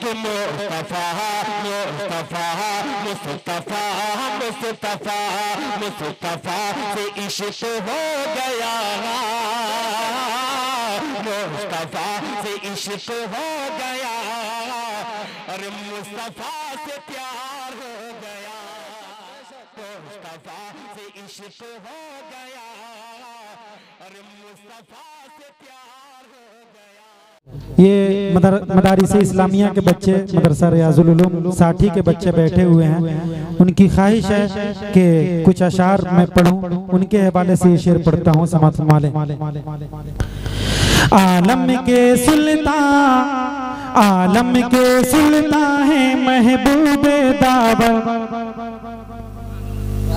मुस्तफ़ा मुस्तफ़ा मुस्तफ़ा मुस्तफ़ा मुस्तफ़ा से इश्क हो गया। मुस्तफ़ा से इश्क हो गया। और मुस्तफ़ा से प्यार हो गया। मुस्तफ़ा से इश्क हो गया। और मुस्तफ़ा से प्यार ये मदर, मदारिस इस्लामिया के बच्चे, मदरसा रियाजुल उलूम साठी के बच्चे बैठे हुए हैं। उनकी ख्वाहिश है कि कुछ अशार मैं पढ़ूं, उनके हवाले से ये शेर पढ़ता हूँ समात माले आलम के सुल्तान आलम के सुल्तान है महबूब दावर।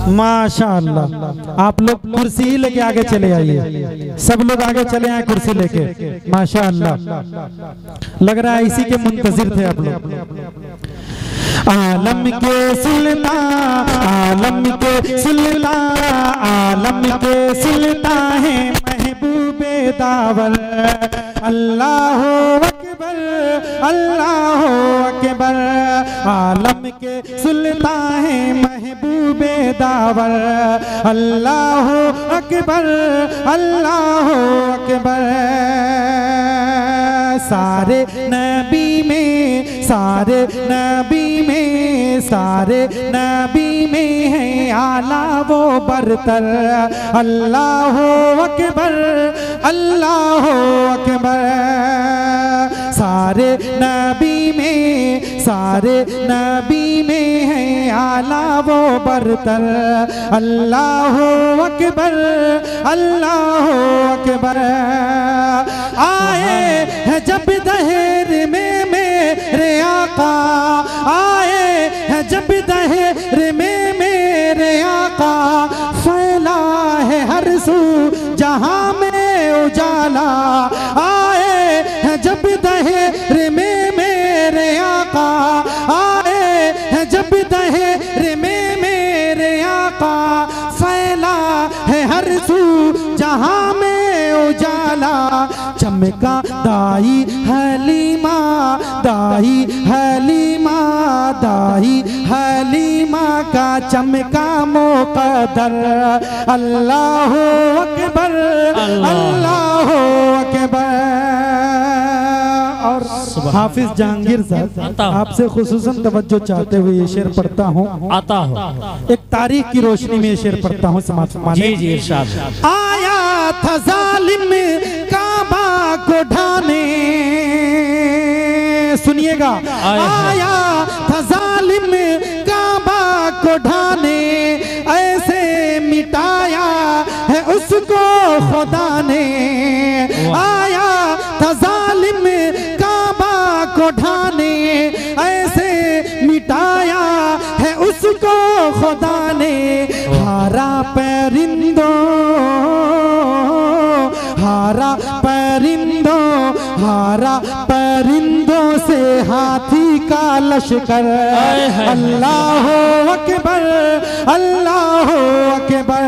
माशाअल्लाह आप लोग कुर्सी ही लेके आगे चले आइए। सब लोग आगे चले आए कुर्सी लेके। माशाअल्लाह लग रहा है इसी के मुंतजिर थे आप लोग। आलम के सुल्तान आलम के सुल्तान आलम के सुल्तान है महबूबे दावल। अल्लाह अकबर, अल्लाह अकबर आलम के सुल्तान है महबूबे दावर। अल्लाह अकबर अल्लाह अकबर। सारे नबी में, सारे नबी में, सारे नबी में है आला वो बरतर। अल्लाह अकबर अल्लाह अकबर। सारे नबी में सारे नबी में है आला वो बरतर अल्लाह हो अकबर, अल्लाह हो अकबर। आए है जब दहेर में मेरे आका, आए है जब दहेर में दाई हलीमा दाई हलीमा का चमका मोकदर अल्लाह अकबर अल्लाह। अकबर। और हाफिज जहांगीर साहब आपसे खुसूसन तवज्जो चाहते हुए ये शेर पढ़ता हूँ। आता हूँ। एक तारीख की रोशनी में ये शेर पढ़ता हूँ समाज जी जी आया था जालिम काबा को ढाने सुनिएगा। आया था जालिम काबा को ढाने हाथी का लश्कर। अल्लाह अकबर अल्लाह अकबर।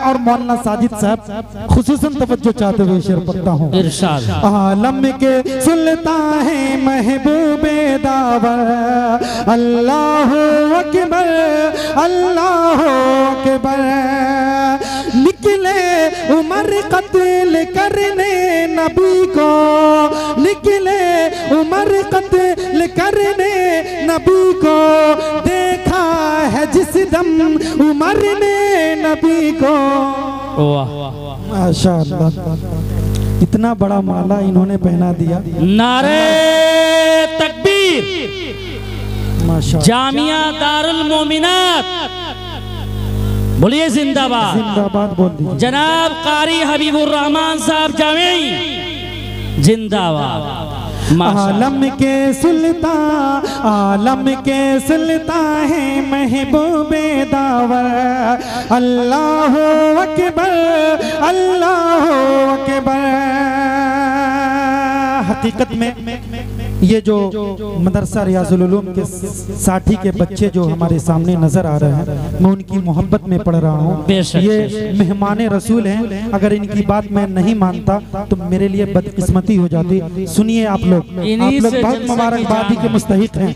और मौलाना साजिद साहब खुसूसन तवज्जो चाहते हुए शेर पढ़ता हूँ। आलम के सुल्तान है महबूबे दावर। अल्लाह अकबर अल्लाह अकबर। निकले उमर कत्ल करने नबी को। निकले उमर कत्ल करने नबी को। देखा है जिस दम उमर ने नबी को। वाह। इतना बड़ा माला इन्होंने पहना दिया। नारे तकबीर। जामिया दारुल मोमिनात। बोलिए जिंदाबाद। जिंदाबाद बोल जनाब कारी हबीबुर रहमान साहब जामी जिंदाबाद। आलम के सुल्तान आलम के सुल्तान है महबूबे दावर। अल्लाह अकबर अल्लाह अकबर। हकीकत में ये जो मदरसा रियाजुल के साथी के बच्चे जो हमारे सामने नज़र आ रहे हैं मैं उनकी मोहब्बत में पढ़ रहा हूँ। ये मेहमान रसूल हैं अगर इनकी बात मैं नहीं मानता तो मेरे लिए बदकिस्मती हो जाती। सुनिए आप लोग आप लोग बहुत मुबारकबादी के मुस्तहिक हैं।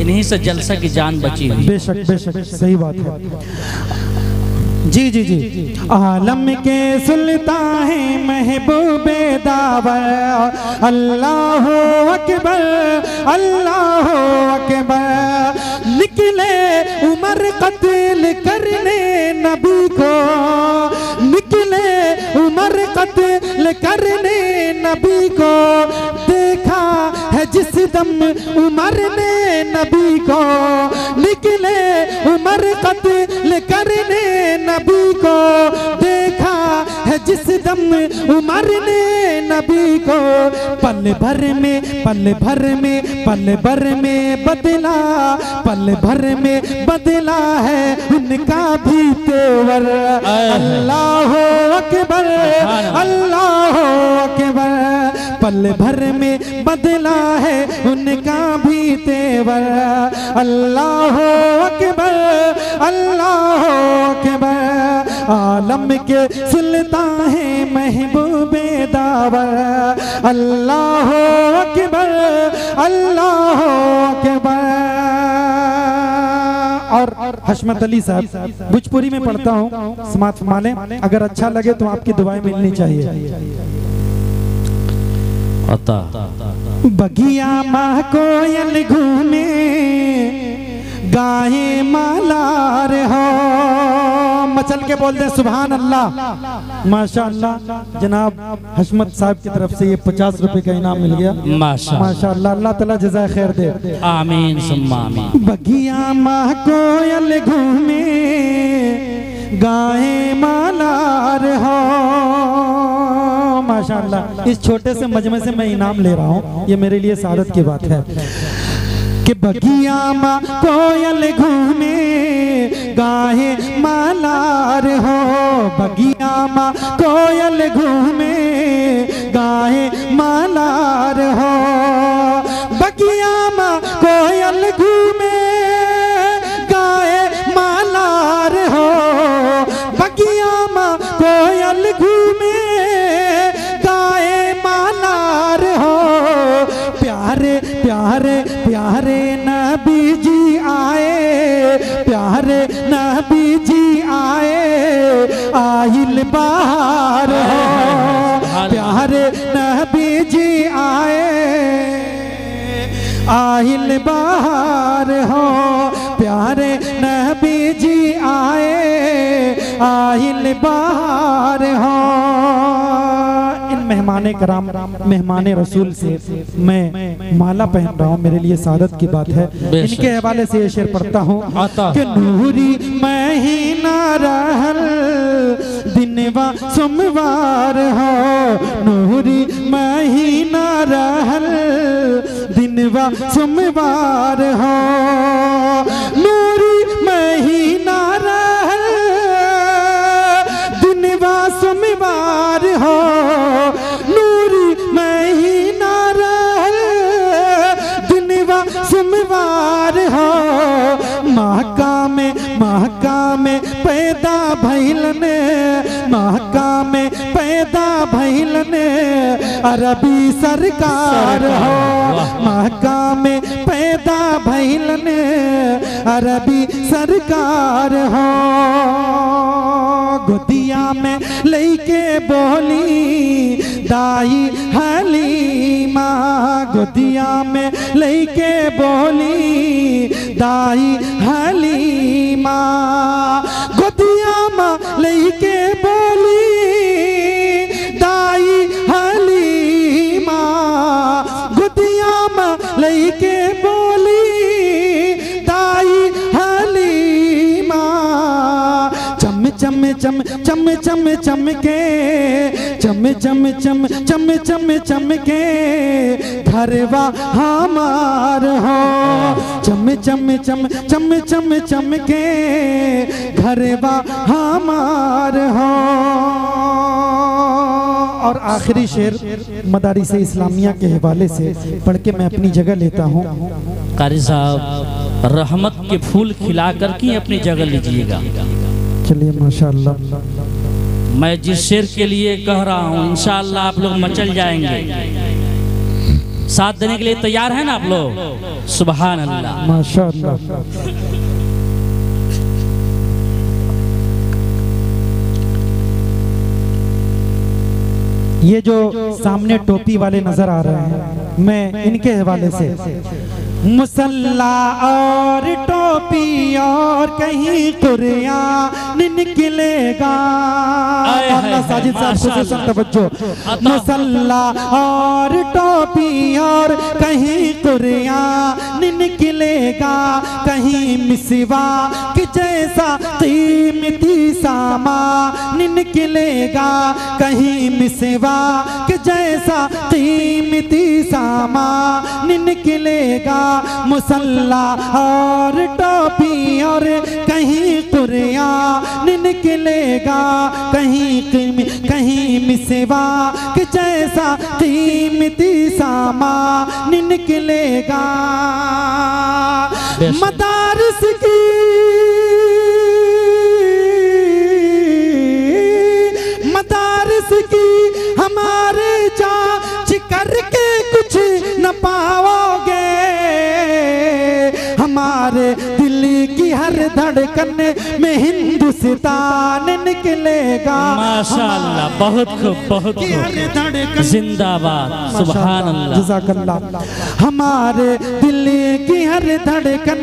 इन्हीं से जलसा की जान बची बेशक बेशक सही बात है। जी जी जी। आलम के सुल्तान है महबूबे दावर। अल्लाह अकबर अल्लाह अकबर। निकले उमर कत्ल करने नबी को। निकले उमर कत्ल करने नबी को। देखा है जिस दम उमर ने नबी को। निकले उमर कत्ल करने दम उमर ने नबी को पल भर में पल भर में पल भर में बदला पल भर में बदला है उनका भी तेवर। अल्लाह अकबर अल्लाह अकबर पल भर में बदला है उनका भी तेवर। अल्लाह अकबर अल्लाह आलम के सुल्तान है महबूबे दावर। अल्लाह अकबर अल्लाह अकबर। और हशमत अली साहब भोजपुरी में पढ़ता हूँ समात फरमाने अगर अच्छा लगे तो आपकी दुआएँ मिलनी चाहिए। बगिया माँ कोयल घूमे गाये मालार हो। मचल के बोल दे सुभान अल्लाह माशा अल्लाह जनाब हशमत साहब की तरफ़ से ये पचास रुपए का इनाम मिल गया। माशा माशा अल्लाह अल्लाह ताला जजा खैर दे। आमीन सुम्मा आमीन। बगिया माह कोयल घूमे गाये मालार हो। माशाल्लाह इस छोटे से मजमे से मैं इनाम ले रहा हूँ। ये मेरे लिए सादत की बात है। कि बगिया माँ कोयल घूमे, गाहे मालार हो। बगिया माँ कोयल घूमे, गाहे मालार हो। आहिल बाहर हो। प्यारे नबी जी आए आहिल बाहर हो। प्यारे नबी जी आए आहिल बाहर हो। मेहमान कराम मेहमान रसूल से मैं माला पहन रहा हूँ मेरे लिए सादत की बात है। इनके हवाले से ये शेर पढ़ता हूँ। कि नूरी महीना रहल दिनवा सोमवार हो। नूरी महीना रहल दिनवा सोमवार हो। नूरी महीना भैलन महका में पैदा भैलन अरबी सरकार हो महका में पैदा भैलन अरबी सरकार हो गोदिया में लेके बोली दाई हलीमा। गोदिया में लेके बोली दाई हलीमा। गोदिया में लेके बोली चम चम चम चम चम चम चम चम चम चम चम के घरवा हमार हो चम चम चम चम चम चम के घरवा हमार हो और आखिरी शेर मदारी से इस्लामिया के हवाले से पढ़ के मैं अपनी जगह लेता हूँ कारी साहब रहमत के फूल खिला कर के अपनी जगह लीजिएगा चलिए माशाल्लाह। मैं जिस शेर के लिए कह रहा हूँ इंशाल्लाह आप लोग मचल जाएँगे। साथ देने के लिए तैयार हैं ना आप लोग? सुबहान अल्लाह माशाल्लाह। ये जो सामने टोपी वाले नज़र आ रहे हैं मैं इनके हवाले से। मुसल्ला और टोपी और कहीं कुरियान निकलेगा साजिद साहब खुसूसन और टोपी और कहीं कुरियान निकलेगा कहीं मिसवा कि जैसा कीमती सामान निकलेगा कहीं मिसवा कि जैसा कीमती सामान निकलेगा मुसल्ला और टोपी और कहीं कुरियान निकलेगा कहीं कीम- कहीं मिसवा कि जैसा कीमती सामान निकलेगा। मदारस की हमारे दिल की हर धड़कन में हिंदुस्तान निकलेगा। माशाल्लाह बहुत खूब बहुत खूब। जिंदाबाद सुबहान अल्लाह हमारे दिल की हर धड़कन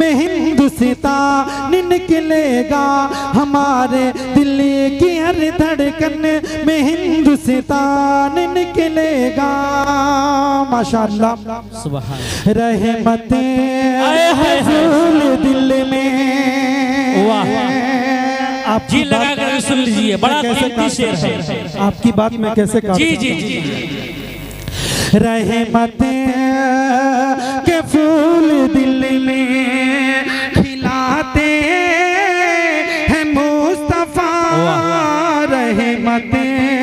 में हिंदुस्तान निकलेगा। हमारे दिल की हर धड़कन में हिंदुस्तान निकलेगा। माशाल्लाह। सुबहान रहमतें। दिल में। वाह। आपकी जी बात लगा कर सुन लीजिए। बड़ा कैसे शेर है। आपकी बात मैं कैसे जी जी जी जी। रहमतें के फूल दिल में खिलाते हैं मुस्तफ़ा। रहमतें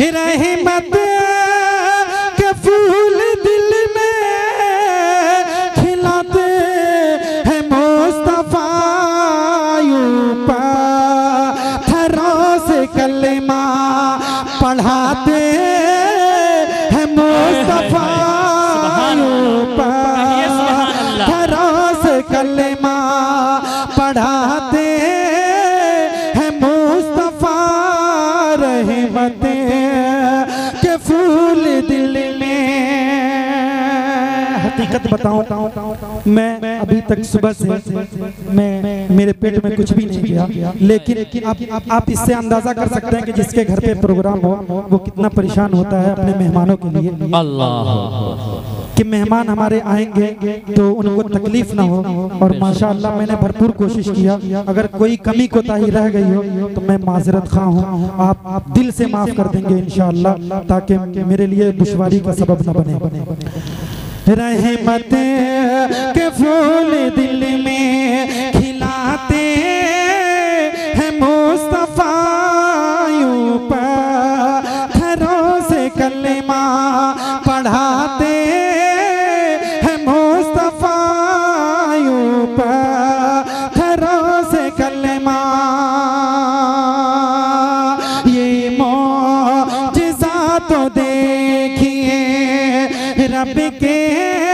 रहमत रहमतें के फूल दिल में हकीकत बताऊँ, मैं अभी तक सुबह से मैं मेरे पेट में कुछ भी नहीं किया लेकिन आप आप इससे अंदाज़ा कर सकते हैं कि जिसके घर पे प्रोग्राम हो, वो कितना परेशान होता है अपने मेहमानों के लिए। अल्लाह। कि मेहमान हमारे आएँगे तो उनको तकलीफ़ ना हो। और माशा मैंने भरपूर कोशिश किया। अगर कोई कमी कोताही रह गई हो तो मैं माजरत खा हूँ। आप दिल से माफ़ कर देंगे इन ताकि मेरे लिए दुशारी का सबब न बने। रहमत के फूल दिल में तो देखिए रब के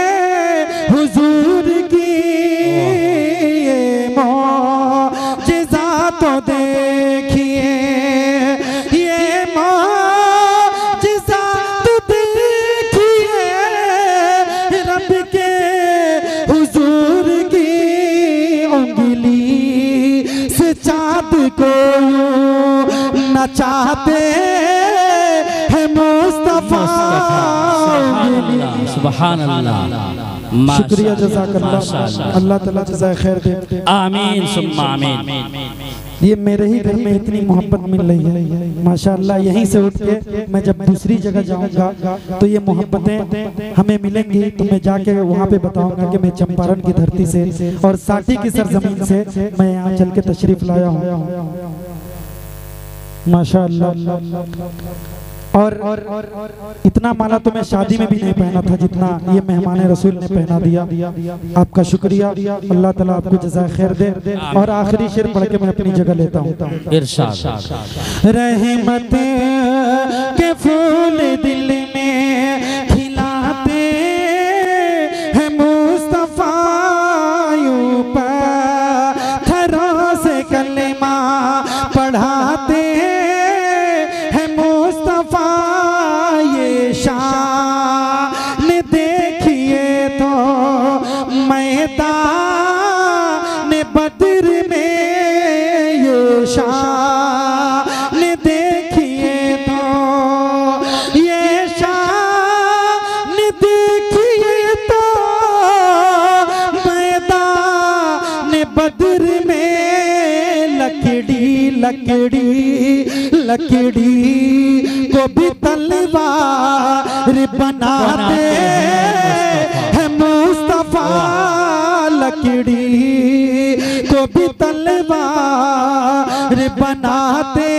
सुबहान अल्लाह। शुक्रिया जजाकल्लाह। अल्लाह ताला जज़ाए खैर दे। आमीन सुम्मा आमीन। ये मेरे ही घर में इतनी मोहब्बत मिल रही है। माशाल्लाह यहीं से उठ के मैं जब दूसरी जगह जाऊँगा तो ये मोहब्बतें हमें मिलेंगी। तो मैं जाके वहाँ पे बताऊँगा कि मैं चंपारण की धरती से और साठी की सरजमीन से मैं यहाँ चल के तशरीफ़ लाया हूँ। माशाल्लाह। और इतना माला तो मैं शादी में भी नहीं पहना था जितना ये मेहमान रसूल ने पहना दिया। आपका शुक्रिया। अल्लाह ताला आपको जजा खैर दे। और आखिरी शेर पढ़ के मैं अपनी जगह लेता हूँ। रहमत के फूल दिल बनाते हैं मुस्तफ़ा लकड़ी को भी तलवार बनाते